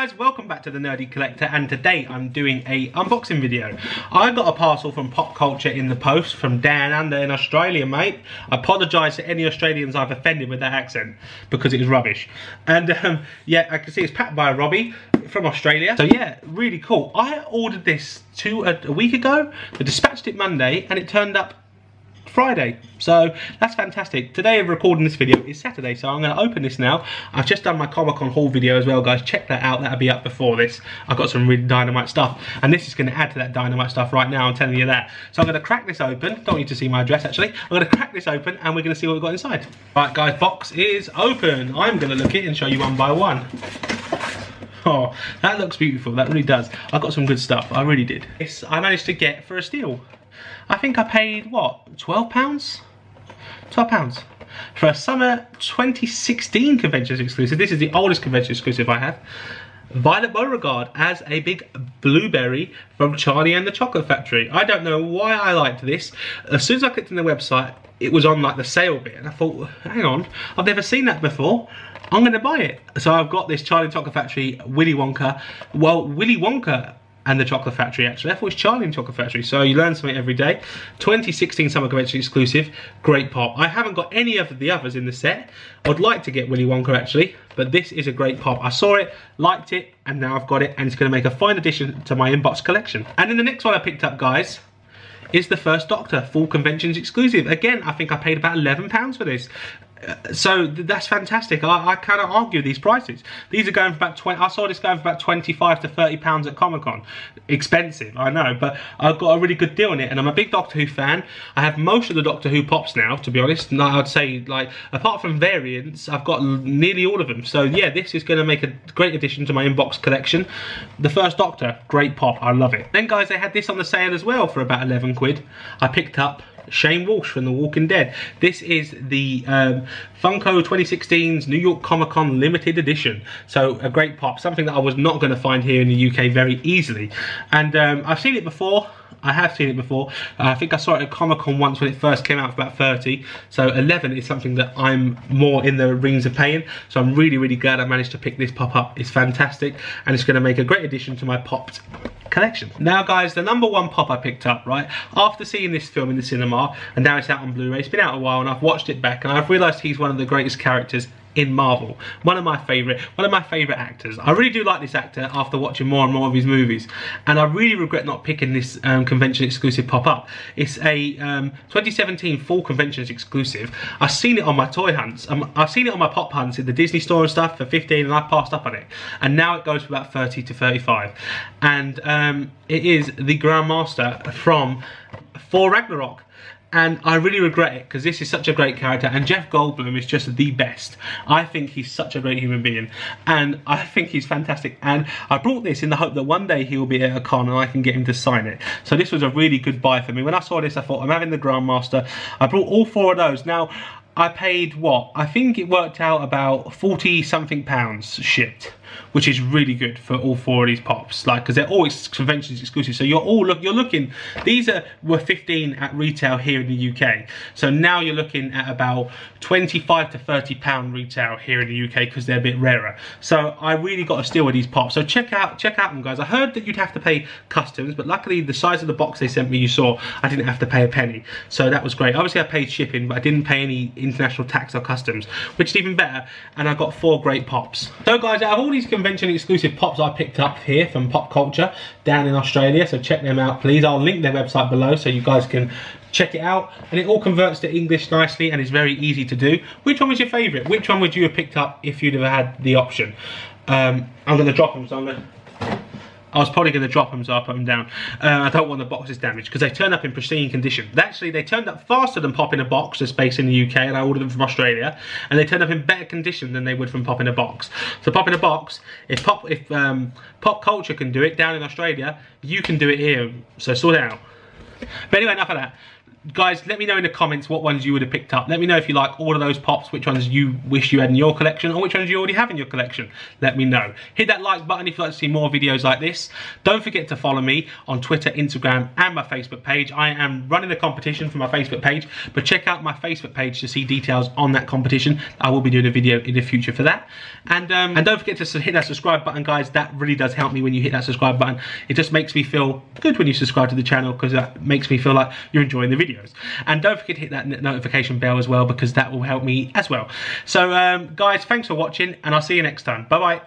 guys, welcome back to the Nerdy Collector and today I'm doing a unboxing video. I got a parcel from Popcultcha in the post from Dan Under in Australia, mate. I apologise to any Australians I've offended with that accent because it is rubbish. And um, yeah, I can see it's packed by Robbie from Australia. So yeah, really cool. I ordered this two a, a week ago, I dispatched it Monday and it turned up Friday. So that's fantastic. Today of recording this video is Saturday, so I'm going to open this now. I've just done my Comic Con haul video as well, guys. Check that out. That'll be up before this. I've got some really dynamite stuff, and this is going to add to that dynamite stuff right now. I'm telling you that. So I'm going to crack this open. Don't need to see my address actually. I'm going to crack this open, and we're going to see what we've got inside. Right, guys. Box is open. I'm going to look it and show you one by one. Oh, that looks beautiful. That really does. I got some good stuff. I really did. This I managed to get for a steal. I think I paid, what, £12? £12 for a summer 2016 conventions exclusive. This is the oldest convention exclusive I have. Violet Beauregarde as a big blueberry from Charlie and the Chocolate Factory. I don't know why I liked this. As soon as I clicked on the website, it was on like the sale bit and I thought, hang on, I've never seen that before. I'm gonna buy it. So I've got this Charlie and Chocolate Factory Willy Wonka. Well, Willy Wonka and the Chocolate Factory actually. I thought it was Charlie and Chocolate Factory, so you learn something every day. 2016 Summer Convention exclusive, great pop. I haven't got any of the others in the set. I'd like to get Willy Wonka actually, but this is a great pop. I saw it, liked it, and now I've got it, and it's gonna make a fine addition to my inbox collection. And then the next one I picked up, guys, is the First Doctor, full conventions exclusive. Again, I think I paid about £11 for this so that's fantastic. I, I cannot argue these prices. These are going for about 20, I saw this going for about 25 to 30 pounds at Comic Con. Expensive, I know, but I've got a really good deal on it and I'm a big Doctor Who fan. I have most of the Doctor Who pops now, to be honest. And I'd say, like, apart from variants, I've got nearly all of them. So yeah, this is going to make a great addition to my inbox collection. The First Doctor, great pop, I love it. Then guys, they had this on the sale as well for about 11 quid. I picked up Shane Walsh from The Walking Dead. This is the um, Funko 2016's New York Comic Con limited edition. So a great pop, something that I was not going to find here in the UK very easily. And um, I've seen it before. I have seen it before. Uh, I think I saw it at Comic Con once when it first came out for about 30. So 11 is something that I'm more in the rings of paying. So I'm really, really glad I managed to pick this pop up. It's fantastic and it's going to make a great addition to my popped collection. Now guys, the number one pop I picked up, right, after seeing this film in the cinema, and now it's out on Blu-ray, it's been out a while and I've watched it back and I've realised he's one of the greatest characters in Marvel. One of my favourite, one of my favourite actors. I really do like this actor after watching more and more of his movies. And I really regret not picking this um, convention exclusive pop-up. It's a um, 2017 full conventions exclusive. I've seen it on my toy hunts. Um, I've seen it on my pop hunts in the Disney store and stuff for 15 and I passed up on it. And now it goes for about 30 to 35. And um, it is the Grandmaster from Thor Ragnarok and I really regret it because this is such a great character and Jeff Goldblum is just the best. I think he's such a great human being and I think he's fantastic and I brought this in the hope that one day he will be at a con and I can get him to sign it. So this was a really good buy for me. When I saw this I thought I'm having the Grandmaster. I brought all four of those. Now I paid what? I think it worked out about 40 something pounds shipped which is really good for all four of these pops. Like, because they're always conventions exclusive. So you're all look, you're looking. These are were 15 at retail here in the UK. So now you're looking at about 25 to 30 pound retail here in the UK because they're a bit rarer. So I really got a steal with these pops. So check out check out them guys. I heard that you'd have to pay customs, but luckily the size of the box they sent me, you saw, I didn't have to pay a penny. So that was great. Obviously I paid shipping, but I didn't pay any international tax or customs, which is even better. And I got four great pops. So guys, out of all these convention exclusive pops I picked up here from Popcultcha down in Australia. So check them out, please. I'll link their website below so you guys can check it out. And it all converts to English nicely and it's very easy to do. Which one was your favourite? Which one would you have picked up if you'd have had the option? Um, I'm going to drop them, so I'm going to I was probably going to drop them so I put them down. Uh, I don't want the boxes damaged because they turn up in pristine condition. Actually, they turned up faster than Pop In A Box that's based in the UK and I ordered them from Australia. And they turned up in better condition than they would from Pop In A Box. So Pop In A Box, if pop, if um, Popcultcha can do it down in Australia, you can do it here. So sort it out. But anyway, enough of that guys, let me know in the comments what ones you would have picked up. Let me know if you like all of those pops, which ones you wish you had in your collection, or which ones you already have in your collection. Let me know. Hit that like button if you'd like to see more videos like this. Don't forget to follow me on Twitter, Instagram, and my Facebook page. I am running a competition for my Facebook page, but check out my Facebook page to see details on that competition. I will be doing a video in the future for that. And, um, and don't forget to hit that subscribe button, guys. That really does help me when you hit that subscribe button. It just makes me feel good when you subscribe to the channel because that makes me feel like you're enjoying the videos. And don't forget to hit that notification bell as well because that will help me as well. So, um, guys, thanks for watching and I'll see you next time. Bye-bye.